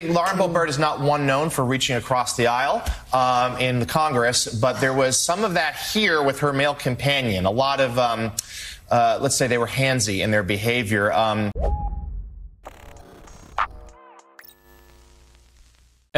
Lauren Boebert is not one known for reaching across the aisle um, in the Congress, but there was some of that here with her male companion. A lot of, um, uh, let's say, they were handsy in their behavior. Um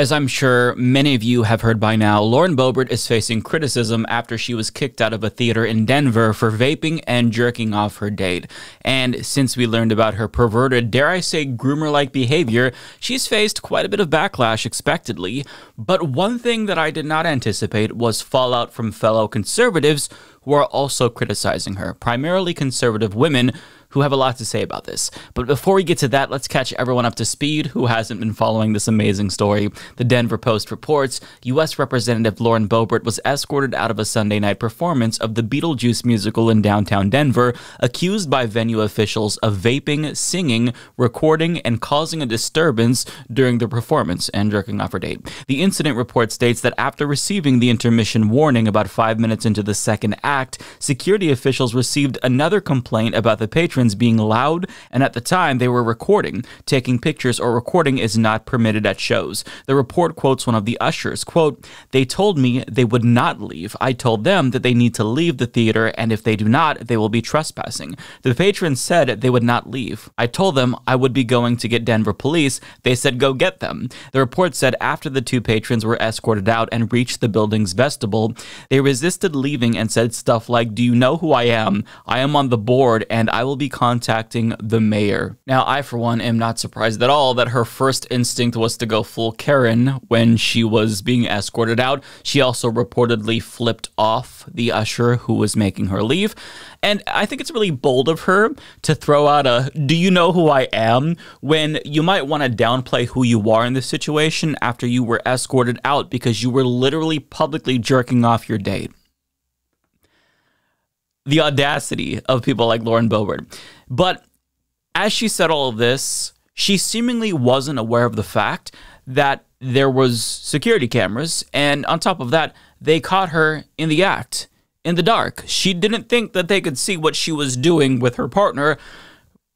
As I'm sure many of you have heard by now, Lauren Boebert is facing criticism after she was kicked out of a theater in Denver for vaping and jerking off her date. And since we learned about her perverted, dare I say, groomer like behavior, she's faced quite a bit of backlash expectedly. But one thing that I did not anticipate was fallout from fellow conservatives who are also criticizing her, primarily conservative women who have a lot to say about this. But before we get to that, let's catch everyone up to speed who hasn't been following this amazing story. The Denver Post reports U.S. Representative Lauren Boebert was escorted out of a Sunday night performance of the Beetlejuice musical in downtown Denver, accused by venue officials of vaping, singing, recording, and causing a disturbance during the performance and jerking off her date. The incident report states that after receiving the intermission warning about five minutes into the second act, security officials received another complaint about the patron patrons being loud, and at the time they were recording. Taking pictures or recording is not permitted at shows. The report quotes one of the ushers, quote, They told me they would not leave. I told them that they need to leave the theater, and if they do not, they will be trespassing. The patrons said they would not leave. I told them I would be going to get Denver police. They said go get them. The report said after the two patrons were escorted out and reached the building's vestibule, they resisted leaving and said stuff like, Do you know who I am? I am on the board and I will be contacting the mayor. Now, I, for one, am not surprised at all that her first instinct was to go full Karen when she was being escorted out. She also reportedly flipped off the usher who was making her leave. And I think it's really bold of her to throw out a, do you know who I am? when you might want to downplay who you are in this situation after you were escorted out because you were literally publicly jerking off your date the audacity of people like Lauren Boebert. But as she said all of this, she seemingly wasn't aware of the fact that there was security cameras and on top of that, they caught her in the act in the dark. She didn't think that they could see what she was doing with her partner,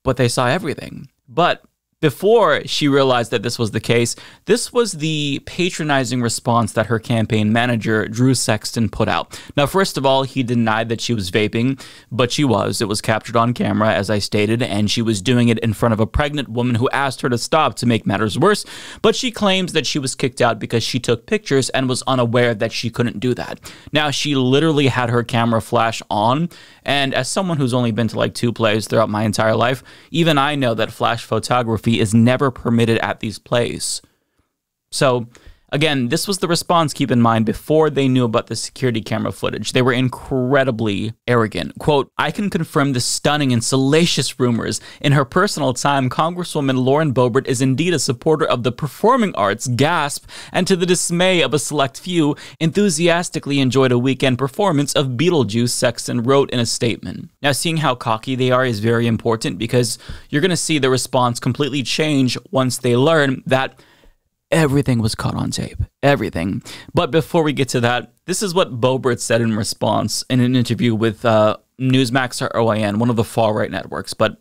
but they saw everything. But before she realized that this was the case, this was the patronizing response that her campaign manager, Drew Sexton, put out. Now, first of all, he denied that she was vaping, but she was. It was captured on camera, as I stated, and she was doing it in front of a pregnant woman who asked her to stop to make matters worse. But she claims that she was kicked out because she took pictures and was unaware that she couldn't do that. Now, she literally had her camera flash on, and as someone who's only been to like two plays throughout my entire life, even I know that flash photography is never permitted at these plays. So Again, this was the response, keep in mind, before they knew about the security camera footage. They were incredibly arrogant. Quote, I can confirm the stunning and salacious rumors. In her personal time, Congresswoman Lauren Boebert is indeed a supporter of the performing arts, gasp, and to the dismay of a select few, enthusiastically enjoyed a weekend performance of Beetlejuice, Sexton wrote in a statement. Now, seeing how cocky they are is very important because you're going to see the response completely change once they learn that everything was caught on tape. Everything. But before we get to that, this is what Boebert said in response in an interview with uh, Newsmax or OAN, one of the far right networks. But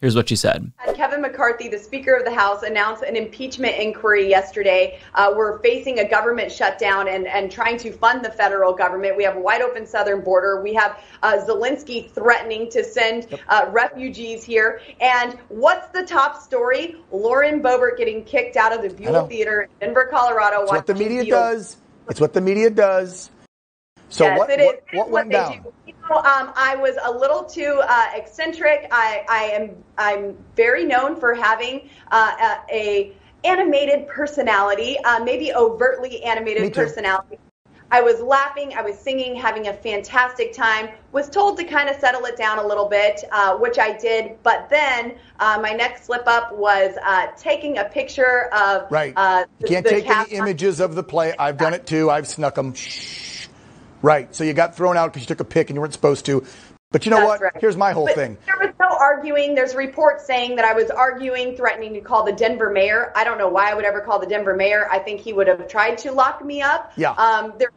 Here's what she said. Kevin McCarthy, the Speaker of the House, announced an impeachment inquiry yesterday. Uh, we're facing a government shutdown and, and trying to fund the federal government. We have a wide open southern border. We have uh, Zelensky threatening to send uh, refugees here. And what's the top story? Lauren Boebert getting kicked out of the Buell Theater in Denver, Colorado. It's what the media does. It's what the media does. So yes, what, what, what, went what down? You know, um, I was a little too uh, eccentric. I, I, am I'm very known for having uh, a, a, animated personality, uh, maybe overtly animated personality. I was laughing, I was singing, having a fantastic time. Was told to kind of settle it down a little bit, uh, which I did. But then uh, my next slip up was uh, taking a picture of right. Uh, you can't the take any images of the play. I've done it too. I've snuck them. Right. So you got thrown out because you took a pic and you weren't supposed to. But you know That's what? Right. Here's my whole but thing. There was no arguing. There's reports saying that I was arguing, threatening to call the Denver mayor. I don't know why I would ever call the Denver mayor. I think he would have tried to lock me up. Yeah. Um, there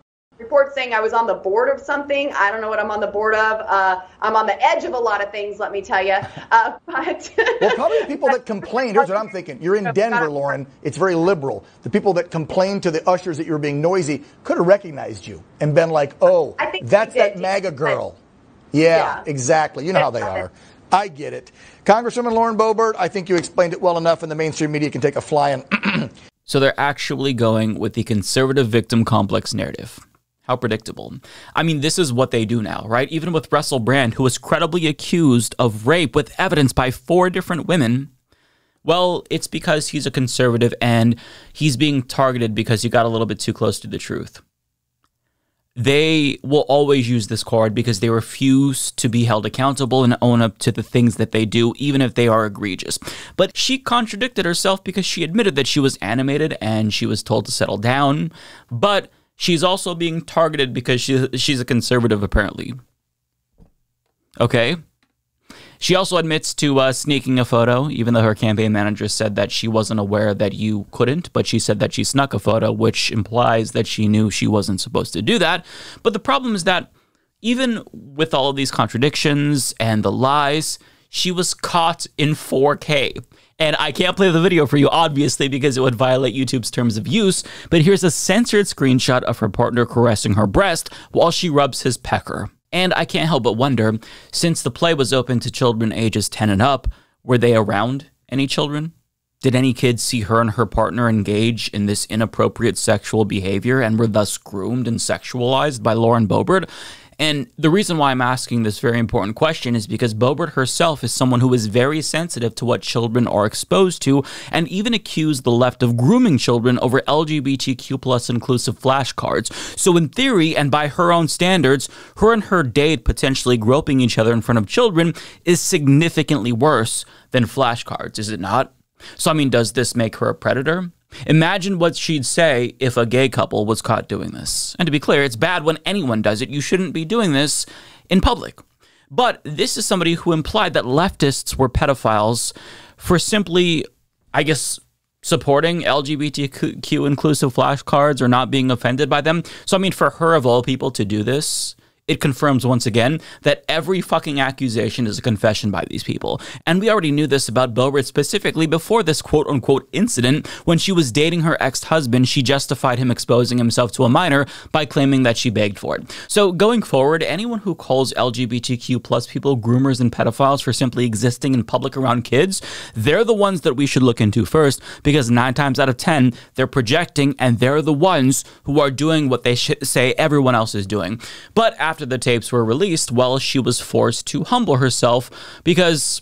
reports saying I was on the board of something. I don't know what I'm on the board of. Uh, I'm on the edge of a lot of things, let me tell you. Uh, but well, probably the people that complained. Here's what I'm thinking. You're in Denver, Lauren. It's very liberal. The people that complained to the ushers that you were being noisy could have recognized you and been like, "Oh, that's that MAGA girl." Yeah, yeah, exactly. You know how they are. I get it. Congresswoman Lauren Boebert, I think you explained it well enough, and the mainstream media can take a fly and. so they're actually going with the conservative victim complex narrative. How predictable. I mean, this is what they do now, right? Even with Russell Brand, who was credibly accused of rape with evidence by four different women. Well, it's because he's a conservative and he's being targeted because he got a little bit too close to the truth they will always use this card because they refuse to be held accountable and own up to the things that they do, even if they are egregious. But she contradicted herself because she admitted that she was animated and she was told to settle down. But she's also being targeted because she, she's a conservative, apparently. Okay? She also admits to uh, sneaking a photo, even though her campaign manager said that she wasn't aware that you couldn't, but she said that she snuck a photo, which implies that she knew she wasn't supposed to do that. But the problem is that even with all of these contradictions and the lies, she was caught in 4K. And I can't play the video for you, obviously, because it would violate YouTube's terms of use. But here's a censored screenshot of her partner caressing her breast while she rubs his pecker. And I can't help but wonder since the play was open to children ages 10 and up, were they around any children? Did any kids see her and her partner engage in this inappropriate sexual behavior and were thus groomed and sexualized by Lauren Boebert? And the reason why I'm asking this very important question is because Boebert herself is someone who is very sensitive to what children are exposed to and even accused the left of grooming children over LGBTQ plus inclusive flashcards. So in theory, and by her own standards, her and her date potentially groping each other in front of children is significantly worse than flashcards, is it not? So I mean, does this make her a predator? Imagine what she'd say if a gay couple was caught doing this. And to be clear, it's bad when anyone does it. You shouldn't be doing this in public. But this is somebody who implied that leftists were pedophiles for simply, I guess, supporting LGBTQ inclusive flashcards or not being offended by them. So, I mean, for her, of all people, to do this it confirms once again that every fucking accusation is a confession by these people. And we already knew this about Boebert specifically before this quote unquote incident. When she was dating her ex husband, she justified him exposing himself to a minor by claiming that she begged for it. So going forward, anyone who calls LGBTQ plus people groomers and pedophiles for simply existing in public around kids, they're the ones that we should look into first because nine times out of 10, they're projecting and they're the ones who are doing what they say everyone else is doing. But after the tapes were released, well, she was forced to humble herself because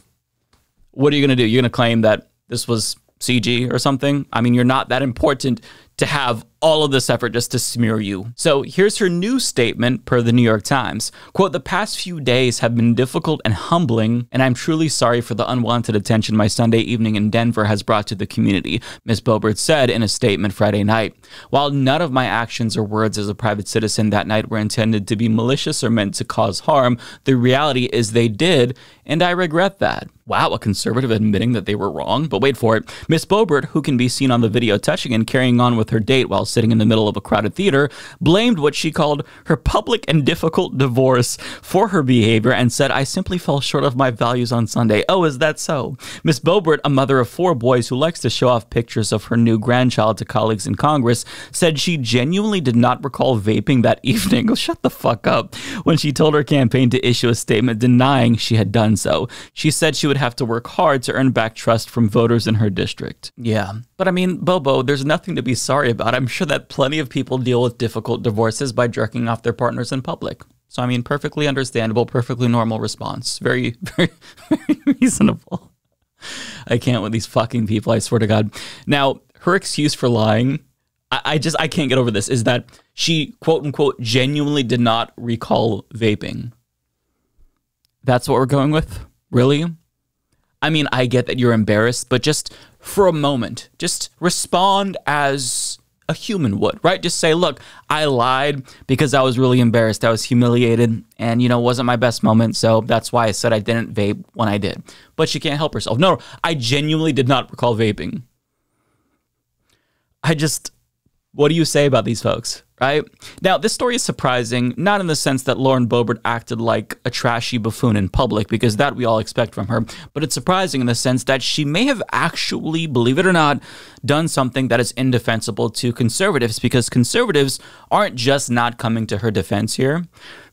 what are you going to do? You're going to claim that this was CG or something? I mean, you're not that important to have all of this effort just to smear you. So here's her new statement per the New York Times. Quote, the past few days have been difficult and humbling, and I'm truly sorry for the unwanted attention my Sunday evening in Denver has brought to the community, Ms. Boebert said in a statement Friday night. While none of my actions or words as a private citizen that night were intended to be malicious or meant to cause harm, the reality is they did, and I regret that. Wow, a conservative admitting that they were wrong. But wait for it. Miss Boebert, who can be seen on the video touching and carrying on with her date while sitting in the middle of a crowded theater, blamed what she called her public and difficult divorce for her behavior and said, I simply fell short of my values on Sunday. Oh, is that so? Miss Boebert, a mother of four boys who likes to show off pictures of her new grandchild to colleagues in Congress, said she genuinely did not recall vaping that evening. Oh, shut the fuck up. When she told her campaign to issue a statement denying she had done so, she said she would have to work hard to earn back trust from voters in her district. Yeah. But I mean, Bobo, there's nothing to be sorry about. I'm sure that plenty of people deal with difficult divorces by jerking off their partners in public. So, I mean, perfectly understandable, perfectly normal response. Very, very, very reasonable. I can't with these fucking people, I swear to God. Now, her excuse for lying, I, I just, I can't get over this, is that she, quote unquote, genuinely did not recall vaping. That's what we're going with? Really? I mean, I get that you're embarrassed, but just for a moment, just respond as a human would, right? Just say, look, I lied because I was really embarrassed. I was humiliated and, you know, wasn't my best moment. So that's why I said I didn't vape when I did. But she can't help herself. No, I genuinely did not recall vaping. I just, what do you say about these folks? Right? Now, this story is surprising, not in the sense that Lauren Boebert acted like a trashy buffoon in public, because that we all expect from her, but it's surprising in the sense that she may have actually, believe it or not, done something that is indefensible to conservatives, because conservatives aren't just not coming to her defense here,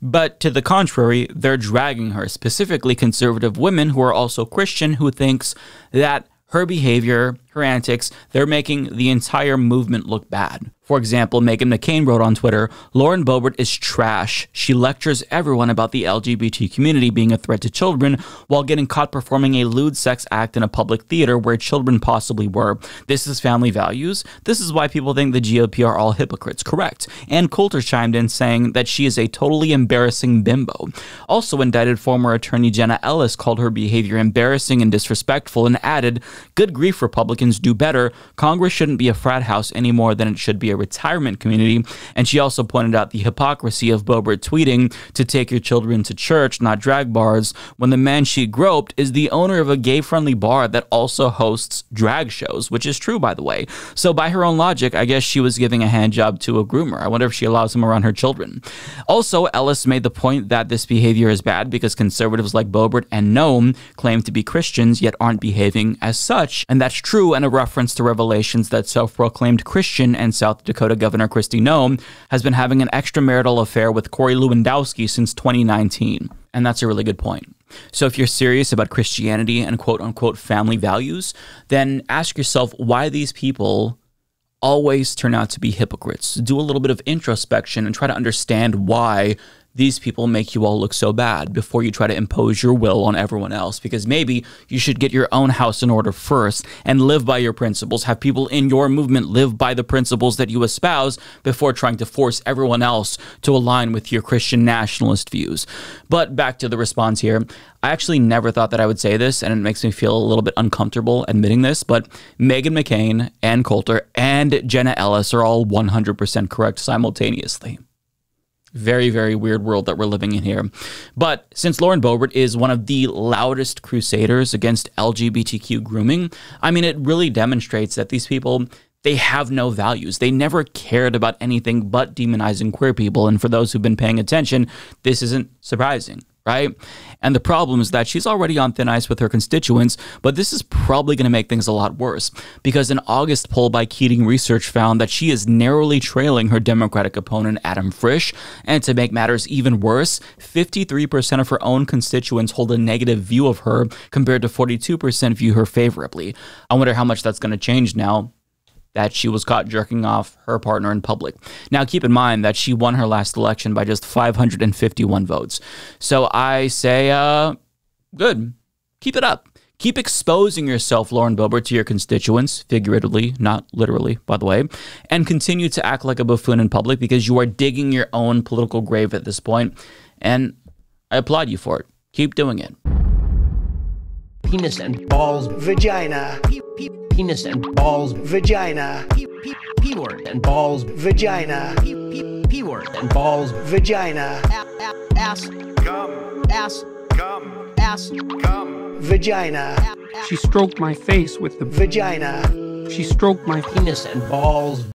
but to the contrary, they're dragging her, specifically conservative women who are also Christian, who thinks that her behavior, her antics, they're making the entire movement look bad. For example, Meghan McCain wrote on Twitter Lauren Boebert is trash. She lectures everyone about the LGBT community being a threat to children while getting caught performing a lewd sex act in a public theater where children possibly were. This is family values. This is why people think the GOP are all hypocrites. Correct. Ann Coulter chimed in saying that she is a totally embarrassing bimbo. Also indicted former attorney Jenna Ellis called her behavior embarrassing and disrespectful and added, Good grief, Republicans do better. Congress shouldn't be a frat house any more than it should be a retirement community. And she also pointed out the hypocrisy of Boebert tweeting to take your children to church, not drag bars, when the man she groped is the owner of a gay friendly bar that also hosts drag shows, which is true, by the way. So, by her own logic, I guess she was giving a hand job to a groomer. I wonder if she allows him around her children. Also, Ellis made the point that this behavior is bad because conservatives like Boebert and Noem claim to be Christians yet aren't behaving as such. And that's true, and a reference to revelations that self proclaimed Christian and South Dakota Governor Kristi Noem has been having an extramarital affair with Corey Lewandowski since 2019. And that's a really good point. So, if you're serious about Christianity and quote unquote family values, then ask yourself why these people always turn out to be hypocrites. Do a little bit of introspection and try to understand why these people make you all look so bad before you try to impose your will on everyone else. Because maybe you should get your own house in order first and live by your principles. Have people in your movement live by the principles that you espouse before trying to force everyone else to align with your Christian nationalist views. But back to the response here. I actually never thought that I would say this, and it makes me feel a little bit uncomfortable admitting this, but Meghan McCain, Ann Coulter, and Jenna Ellis are all 100% correct simultaneously. Very, very weird world that we're living in here. But since Lauren Boebert is one of the loudest crusaders against LGBTQ grooming, I mean, it really demonstrates that these people they have no values. They never cared about anything but demonizing queer people. And for those who've been paying attention, this isn't surprising right? And the problem is that she's already on thin ice with her constituents, but this is probably going to make things a lot worse because an August poll by Keating Research found that she is narrowly trailing her Democratic opponent, Adam Frisch. And to make matters even worse, 53% of her own constituents hold a negative view of her compared to 42% view her favorably. I wonder how much that's going to change now that she was caught jerking off her partner in public. Now, keep in mind that she won her last election by just 551 votes. So I say, uh, good. Keep it up. Keep exposing yourself, Lauren Boebert, to your constituents, figuratively, not literally, by the way, and continue to act like a buffoon in public because you are digging your own political grave at this point. And I applaud you for it. Keep doing it. Penis and balls, vagina penis and balls, vagina. P, P, P word and balls, vagina. P, P, P word and balls, vagina. A, a, ass, gum, ass, gum, ass, gum, vagina. She stroked my face with the vagina. She stroked my penis and balls.